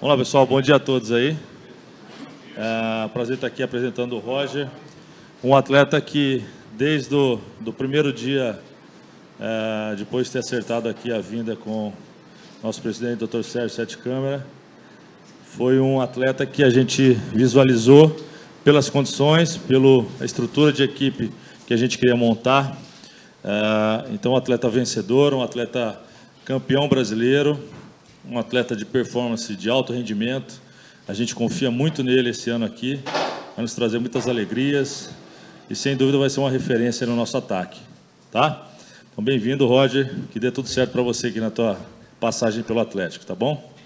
Vamos lá, pessoal. Bom dia a todos aí. É, prazer estar aqui apresentando o Roger, um atleta que, desde o do primeiro dia, é, depois de ter acertado aqui a vinda com nosso presidente, Dr. Sérgio Sete Câmara, foi um atleta que a gente visualizou pelas condições, pela estrutura de equipe que a gente queria montar. É, então, um atleta vencedor, um atleta campeão brasileiro, um atleta de performance de alto rendimento. A gente confia muito nele esse ano aqui, vai nos trazer muitas alegrias e sem dúvida vai ser uma referência no nosso ataque, tá? Então bem-vindo, Roger, que dê tudo certo para você aqui na tua passagem pelo Atlético, tá bom?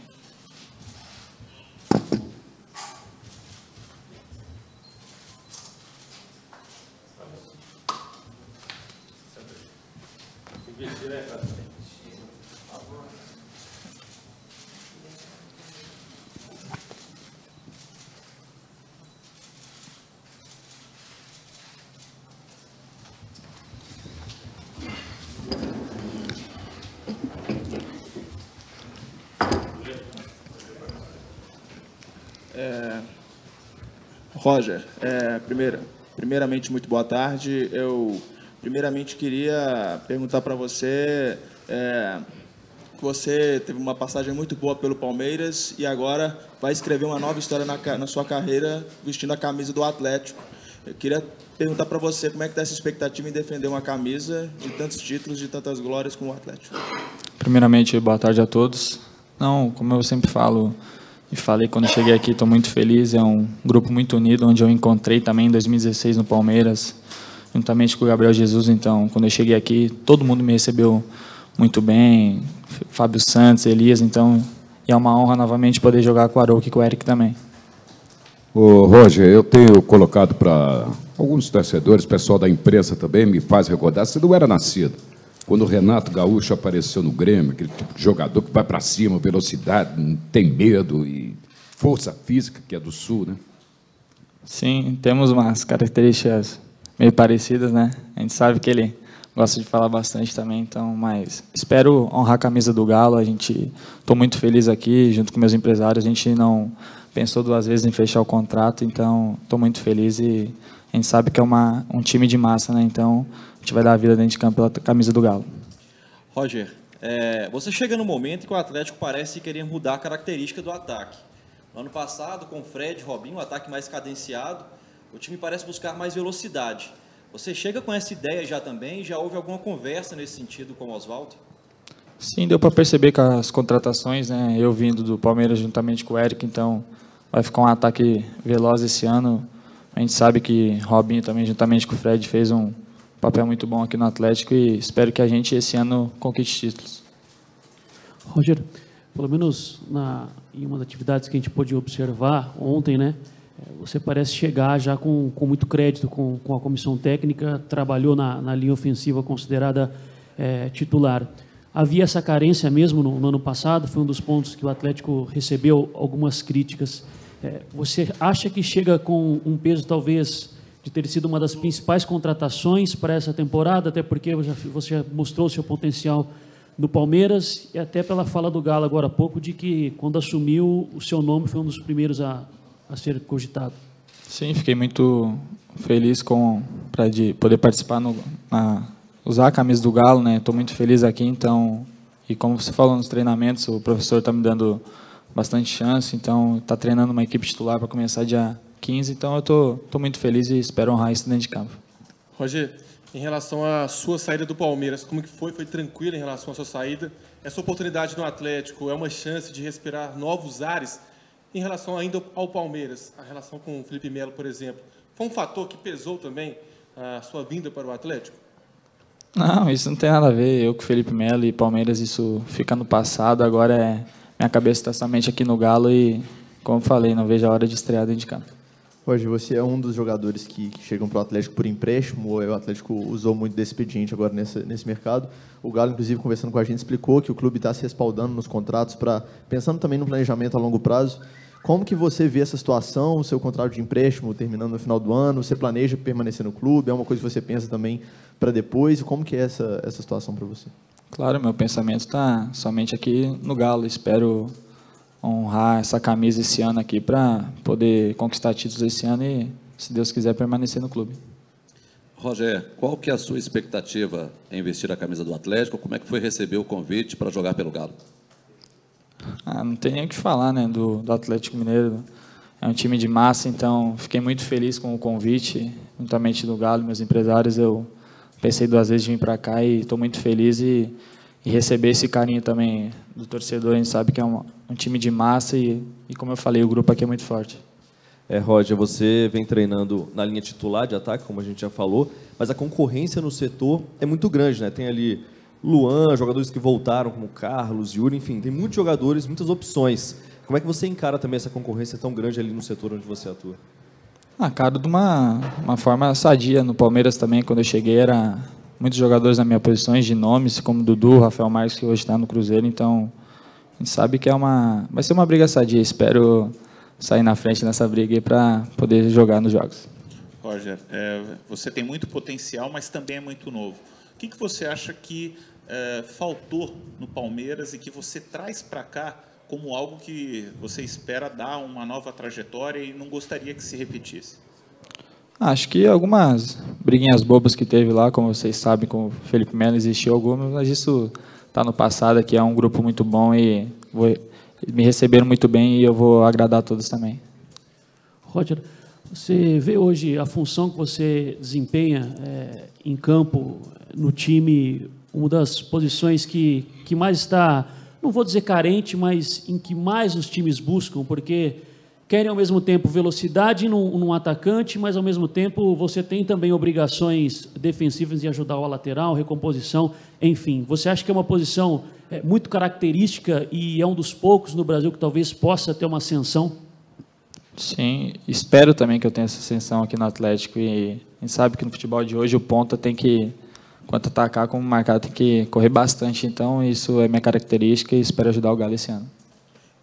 Roger, é, primeira, primeiramente, muito boa tarde. Eu, primeiramente, queria perguntar para você é, você teve uma passagem muito boa pelo Palmeiras e agora vai escrever uma nova história na, na sua carreira vestindo a camisa do Atlético. Eu queria perguntar para você como é que está essa expectativa em defender uma camisa de tantos títulos, de tantas glórias como o Atlético. Primeiramente, boa tarde a todos. Não, como eu sempre falo, e falei quando cheguei aqui, estou muito feliz. É um grupo muito unido, onde eu encontrei também em 2016 no Palmeiras, juntamente com o Gabriel Jesus. Então, quando eu cheguei aqui, todo mundo me recebeu muito bem. Fábio Santos, Elias. Então, é uma honra novamente poder jogar com o Arouca e com o Eric também. Ô, Roger, eu tenho colocado para alguns torcedores, pessoal da imprensa também, me faz recordar, você não era nascido. Quando o Renato Gaúcho apareceu no Grêmio, aquele tipo de jogador que vai para cima, velocidade, não tem medo e força física, que é do Sul, né? Sim, temos umas características meio parecidas, né? A gente sabe que ele gosta de falar bastante também, então, mas espero honrar a camisa do Galo. A gente estou muito feliz aqui, junto com meus empresários. A gente não pensou duas vezes em fechar o contrato, então estou muito feliz e a gente sabe que é uma, um time de massa, né? Então a gente vai dar a vida dentro de campo pela camisa do Galo. Roger, é, você chega no momento em que o Atlético parece querer mudar a característica do ataque. No ano passado, com Fred, Robinho, um ataque mais cadenciado, o time parece buscar mais velocidade. Você chega com essa ideia já também? Já houve alguma conversa nesse sentido com o Oswaldo? Sim, deu para perceber com as contratações, né? Eu vindo do Palmeiras juntamente com o Eric, então vai ficar um ataque veloz esse ano. A gente sabe que Robinho também, juntamente com o Fred, fez um, papel muito bom aqui no Atlético e espero que a gente esse ano conquiste títulos. Roger, pelo menos na, em uma das atividades que a gente pôde observar ontem, né, você parece chegar já com, com muito crédito com, com a comissão técnica, trabalhou na, na linha ofensiva considerada é, titular. Havia essa carência mesmo no, no, ano passado, foi um dos pontos que o Atlético recebeu algumas críticas. É, você acha que chega com um peso talvez de ter sido uma das principais contratações para essa temporada, até porque você já mostrou seu potencial no Palmeiras e até pela fala do Galo agora há pouco de que quando assumiu o seu nome foi um dos primeiros a, a ser cogitado. Sim, fiquei muito feliz com para poder participar no, na, usar a camisa do Galo, né? Estou muito feliz aqui, então e como você falou nos treinamentos, o professor está me dando bastante chance, então está treinando uma equipe titular para começar dia 15, então eu tô, tô muito feliz e espero honrar isso dentro de campo. Roger, em relação à sua saída do Palmeiras, como que foi? Foi tranquilo em relação à sua saída? Essa oportunidade no Atlético é uma chance de respirar novos ares em relação ainda ao Palmeiras, a relação com o Felipe Melo, por exemplo. Foi um fator que pesou também a sua vinda para o Atlético? Não, isso não tem nada a ver. Eu com o Felipe Melo e Palmeiras, isso fica no passado. Agora é minha cabeça está somente aqui no Galo e, como falei, não vejo a hora de estrear dentro de campo. Hoje você é um dos jogadores que chegam para o Atlético por empréstimo, ou o Atlético usou muito desse expediente agora nesse, nesse mercado. O Galo, inclusive, conversando com a gente, explicou que o clube está se respaldando nos contratos, para pensando também no planejamento a longo prazo. Como que você vê essa situação, o seu contrato de empréstimo terminando no final do ano? Você planeja permanecer no clube? É uma coisa que você pensa também para depois? Como que é essa, essa situação para você? Claro, meu pensamento está somente aqui no Galo. Espero honrar essa camisa esse ano aqui para poder conquistar títulos esse ano e, se Deus quiser, permanecer no clube. Roger, qual que é a sua expectativa em vestir a camisa do Atlético? Como é que foi receber o convite para jogar pelo Galo? Ah, não tem nem o que falar, né, do, do Atlético Mineiro. É um time de massa, então fiquei muito feliz com o convite, juntamente do Galo, meus empresários. Eu pensei duas vezes de vir para cá e estou muito feliz e, e, receber esse carinho também do torcedor. A gente sabe que é um, um time de massa e, e, como eu falei, o grupo aqui é muito forte. É, Roger, você vem treinando na linha titular de ataque, como a gente já falou, mas a concorrência no setor é muito grande, né? Tem ali Luan, jogadores que voltaram, como Carlos, Yuri, enfim, tem muitos jogadores, muitas opções. Como é que você encara também essa concorrência tão grande ali no setor onde você atua? Ah, cara, de uma, uma forma sadia. No Palmeiras também, quando eu cheguei, era muitos jogadores na minha posição, de nomes, como Dudu, Rafael Marques, que hoje está no Cruzeiro. Então, a gente sabe que é uma, vai ser uma briga sadia. Espero sair na frente nessa briga para poder jogar nos jogos. Roger, é, você tem muito potencial, mas também é muito novo. O que, que você acha que é, faltou no Palmeiras e que você traz para cá como algo que você espera dar uma nova trajetória e não gostaria que se repetisse? Acho que algumas briguinhas bobas que teve lá, como vocês sabem, com o Felipe Melo, existiu algumas, mas isso está no passado, aqui é um grupo muito bom e vou, me receberam muito bem e eu vou agradar a todos também. Roger, você vê hoje a função que você desempenha é, em campo, no time, uma das posições que, que mais está, não vou dizer carente, mas em que mais os times buscam, porque querem ao mesmo tempo velocidade num, num, atacante, mas ao mesmo tempo você tem também obrigações defensivas de ajudar o lateral, recomposição, enfim. Você acha que é uma posição é, muito característica e é um dos poucos no Brasil que talvez possa ter uma ascensão? Sim, espero também que eu tenha essa ascensão aqui no Atlético e a gente sabe que no futebol de hoje o ponta tem que quanto atacar como marcar tem que correr bastante, então isso é minha característica e espero ajudar o Galo esse ano.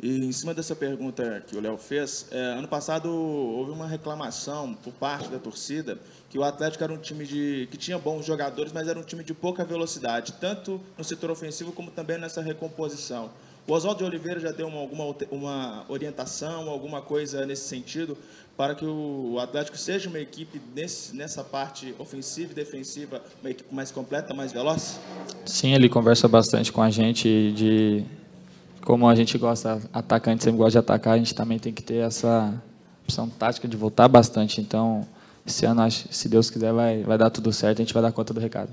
E em cima dessa pergunta que o Léo fez, é, ano passado houve uma reclamação por parte da torcida que o Atlético era um time de, que tinha bons jogadores, mas era um time de pouca velocidade, tanto no setor ofensivo como também nessa recomposição. O Oswaldo de Oliveira já deu uma, alguma uma orientação, alguma coisa nesse sentido, para que o Atlético seja uma equipe nesse, nessa parte ofensiva e defensiva, uma equipe mais completa, mais veloz? Sim, ele conversa bastante com a gente de como a gente gosta, atacante sempre gosta de atacar, a gente também tem que ter essa opção tática de voltar bastante. Então, esse ano, se Deus quiser, vai, vai dar tudo certo, a gente vai dar conta do recado.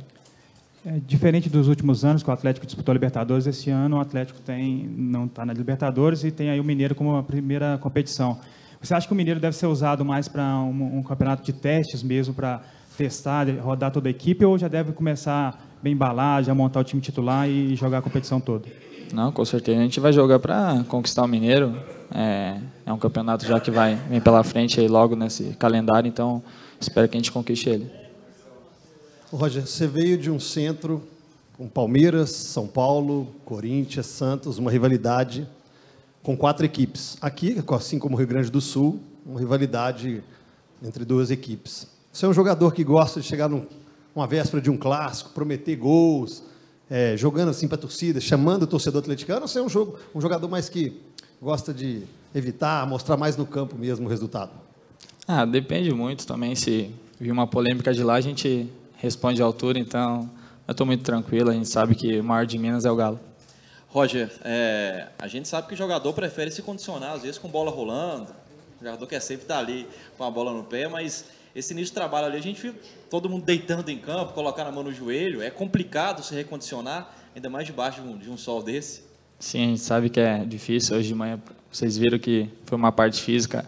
É, diferente dos últimos anos que o Atlético disputou a Libertadores, esse ano o Atlético tem, não está na Libertadores e tem aí o Mineiro como a primeira competição. Você acha que o Mineiro deve ser usado mais para um, um campeonato de testes mesmo, para testar, rodar toda a equipe, ou já deve começar bem embalado, já montar o time titular e jogar a competição toda? Não, com certeza. A gente vai jogar para conquistar o Mineiro. É, é, um campeonato já que vai vem pela frente aí logo nesse calendário, então espero que a gente conquiste ele. Roger, você veio de um centro com Palmeiras, São Paulo, Corinthians, Santos, uma rivalidade com quatro equipes. Aqui, assim como o Rio Grande do Sul, uma rivalidade entre duas equipes. Você é um jogador que gosta de chegar numa véspera de um clássico, prometer gols, é, jogando assim para a torcida, chamando o torcedor atleticano, ou você é um, jogo, um jogador mais que gosta de evitar, mostrar mais no campo mesmo o resultado? Ah, depende muito também. Se vir uma polêmica de lá, a gente responde à altura, então eu estou muito tranquilo. A gente sabe que o maior de Minas é o Galo. Roger, é, a gente sabe que o jogador prefere se condicionar, às vezes com bola rolando. O jogador quer sempre estar ali com a bola no pé, mas esse início de trabalho ali, a gente viu todo mundo deitando em campo, colocar a mão no joelho. É complicado se recondicionar, ainda mais debaixo de um, de um sol desse. Sim, a gente sabe que é difícil. Hoje de manhã vocês viram que foi uma parte física.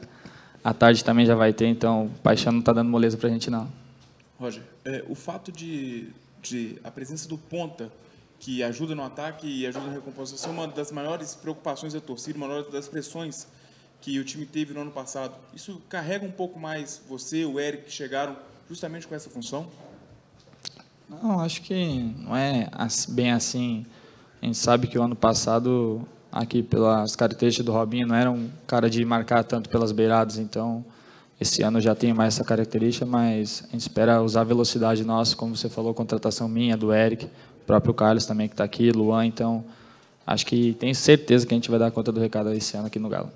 À tarde também já vai ter, então o Paixão não está dando moleza para a gente, não. Roger, é, o fato de, de a presença do ponta que ajuda no ataque e ajuda na recomposição é uma das maiores preocupações da torcida, uma das pressões que o time teve no ano passado. Isso carrega um pouco mais você, o Eric, que chegaram justamente com essa função? Não, acho que não é bem assim. A gente sabe que o ano passado, aqui pelas características do Robinho, não era um cara de marcar tanto pelas beiradas, então esse ano já tem mais essa característica, mas a gente espera usar a velocidade nossa, como você falou, contratação minha, do Eric, o próprio Carlos também que está aqui, Luan, então acho que tenho certeza que a gente vai dar conta do recado esse ano aqui no Galo.